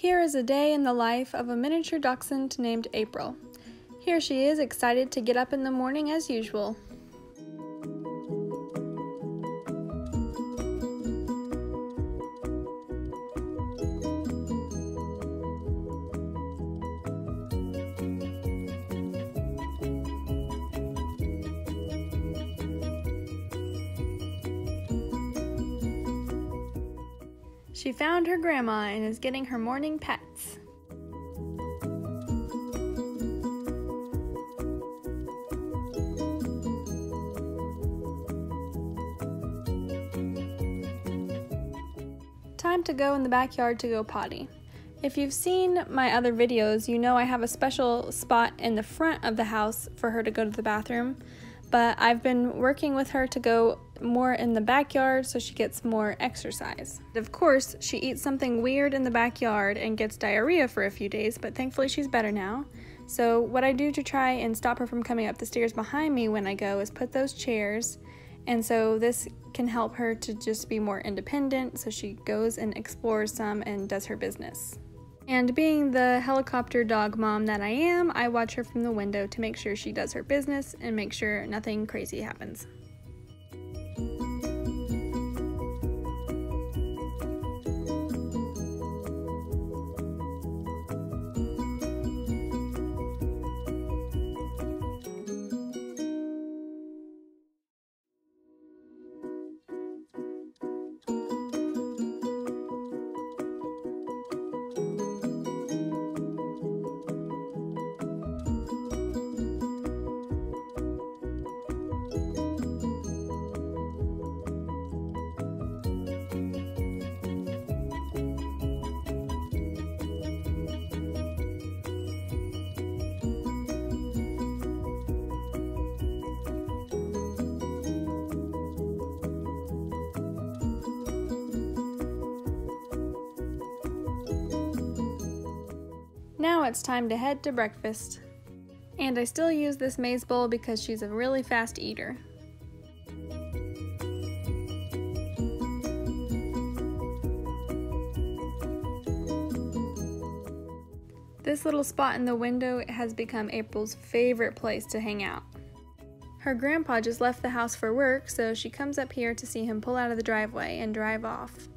Here is a day in the life of a miniature dachshund named April. Here she is, excited to get up in the morning as usual. She found her grandma and is getting her morning pets. Time to go in the backyard to go potty. If you've seen my other videos, you know I have a special spot in the front of the house for her to go to the bathroom, but I've been working with her to go more in the backyard so she gets more exercise. Of course, she eats something weird in the backyard and gets diarrhea for a few days, but thankfully she's better now. So, what I do to try and stop her from coming up the stairs behind me when I go is put those chairs, and so this can help her to just be more independent so she goes and explores some and does her business. And being the helicopter dog mom that I am, I watch her from the window to make sure she does her business and make sure nothing crazy happens. Now it's time to head to breakfast. And I still use this maze bowl because she's a really fast eater. This little spot in the window has become April's favorite place to hang out. Her grandpa just left the house for work, so she comes up here to see him pull out of the driveway and drive off.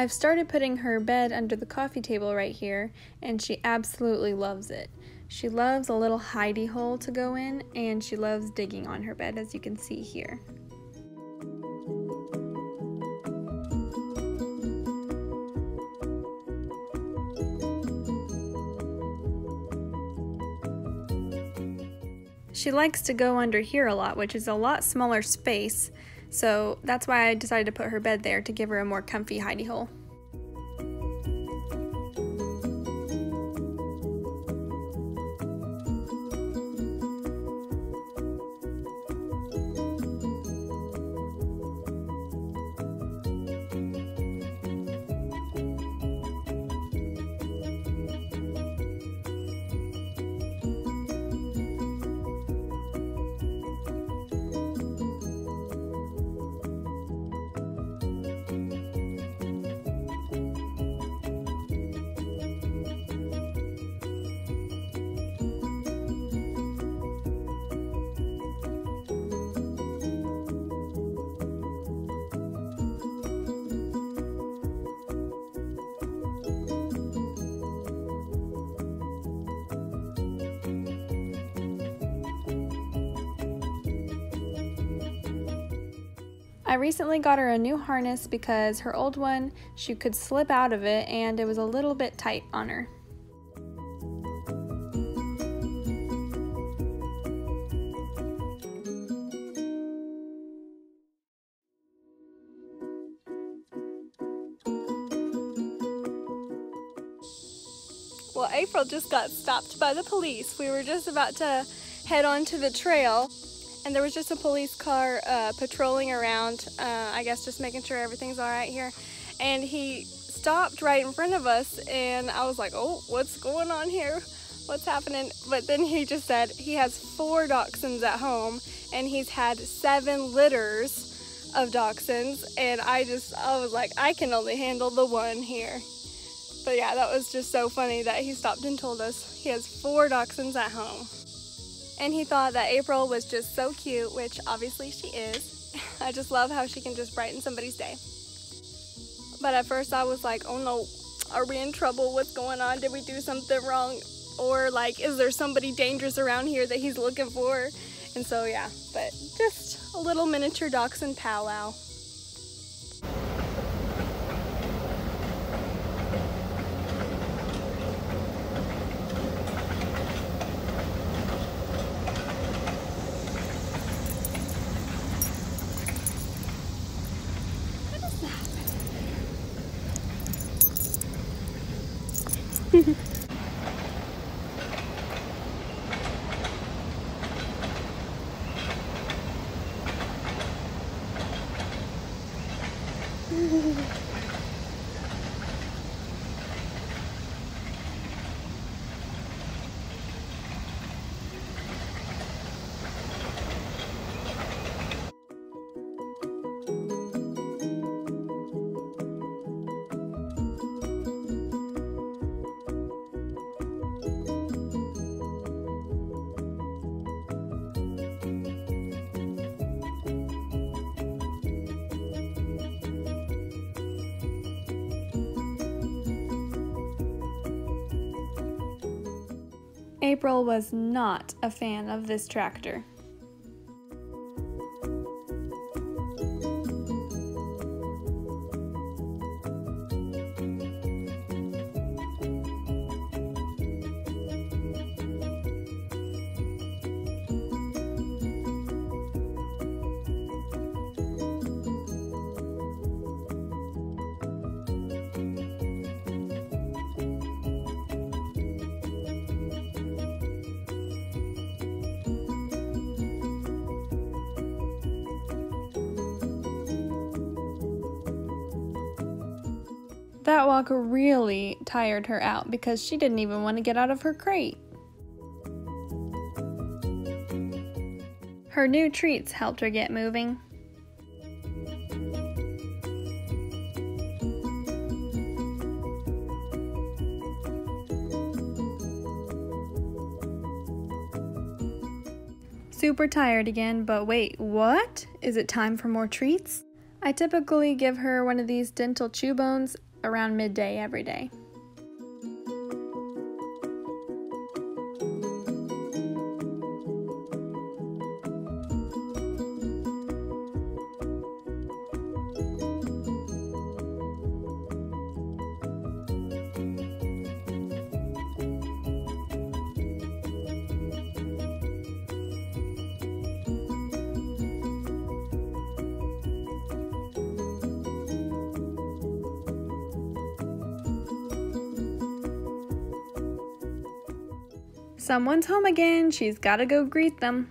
I've started putting her bed under the coffee table right here, and she absolutely loves it. She loves a little hidey hole to go in, and she loves digging on her bed, as you can see here. She likes to go under here a lot, which is a lot smaller space, so that's why I decided to put her bed there to give her a more comfy hidey hole. I recently got her a new harness because her old one, she could slip out of it and it was a little bit tight on her. Well, April just got stopped by the police. We were just about to head onto the trail, and there was just a police car uh, patrolling around, uh, I guess just making sure everything's all right here. And he stopped right in front of us, and I was like, oh, what's going on here? What's happening? But then he just said he has four dachshunds at home, and he's had seven litters of dachshunds, and I just, I was like, I can only handle the one here. But yeah, that was just so funny that he stopped and told us he has four dachshunds at home. And he thought that April was just so cute, which obviously she is. I just love how she can just brighten somebody's day. But at first I was like, oh no, are we in trouble? What's going on? Did we do something wrong? Or like, is there somebody dangerous around here that he's looking for? And so yeah, but just a little miniature dachshund powwow. April was not a fan of this tractor. That walk really tired her out because she didn't even want to get out of her crate. Her new treats helped her get moving. Super tired again, but wait, what? Is it time for more treats? I typically give her one of these dental chew bones around midday every day. Someone's home again. She's gotta go greet them.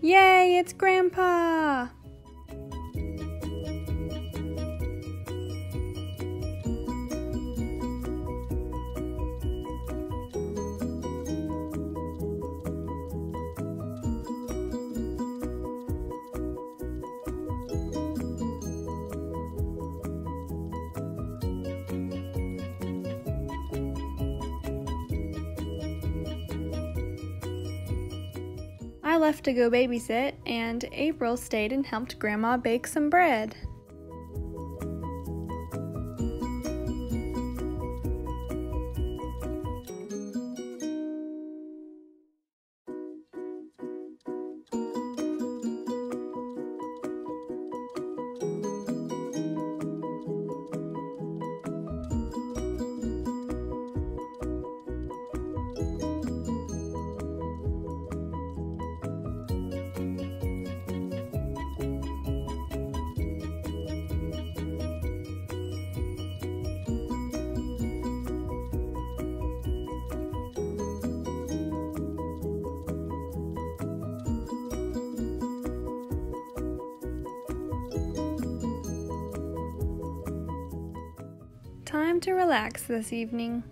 Yay, it's Grandpa! I left to go babysit, and April stayed and helped Grandma bake some bread. Time to relax this evening.